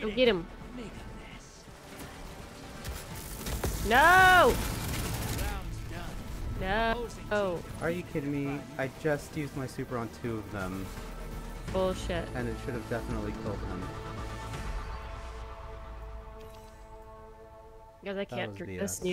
Go get him. No! No. Oh, Are you kidding me? I just used my super on two of them, bullshit. and it should have definitely killed them. Because I can't drink BS. this new